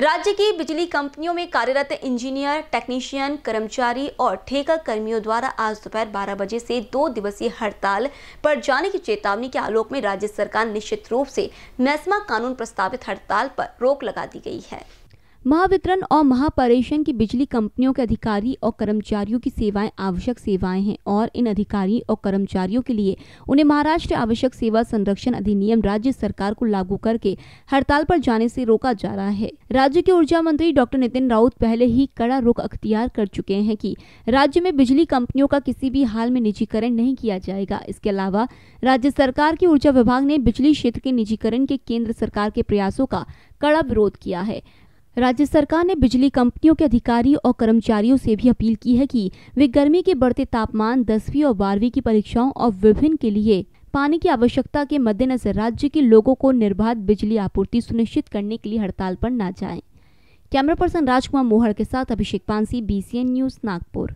राज्य की बिजली कंपनियों में कार्यरत इंजीनियर, टेक्नीशियन, कर्मचारी और ठेका कर्मियों द्वारा आज दोपहर 12 बजे से दो दिवसीय हड़ताल पर जाने की चेतावनी के आलोक में राज्य सरकार निश्चित रूप से मैस्मा कानून प्रस्तावित हड़ताल पर रोक लगा दी गई है। महावितरण और महापरेशन की बिजली कंपनियों के अधिकारी और कर्मचारियों की सेवाएँ आवश्यक सेवाएँ हैं और इन अधिकारी और कर्मचारियों के लिए उन्हें महाराष्ट्र आवश्यक सेवा संरक्षण अधिनियम राज्य सरकार को लागू करके हड़ताल पर जाने से रोका जा रहा है। राज्य के ऊर्जा मंत्री डॉक्टर नितिन राउत पहले ही कड़ा रुख अख्तियार कर चुके हैं कि राज्य में बिजली कंपनियों का किसी भी हाल में निजीकरण नहीं किया जाएगा। इसके अलावा राज्य सरकार की ऊर्जा विभाग ने बिजली क्षेत्र के निजीकरण के केंद्र सरकार के प्रयासों का कड़ा विरोध किया है। राज्य सरकार ने बिजली कंपनियों के अधिकारी और कर्मचारियों से भी अपील की है कि वे गर्मी के बढ़ते तापमान, दसवीं और बारहवीं की परीक्षाओं और विभिन्न के लिए पानी की आवश्यकता के मद्देनजर राज्य के लोगों को निर्बाध बिजली आपूर्ति सुनिश्चित करने के लिए हड़ताल पर न जाएँ। कैमरा पर्सन राजकुमार मोहर के साथ अभिषेक पांसी बीसीएन न्यूज़ नागपुर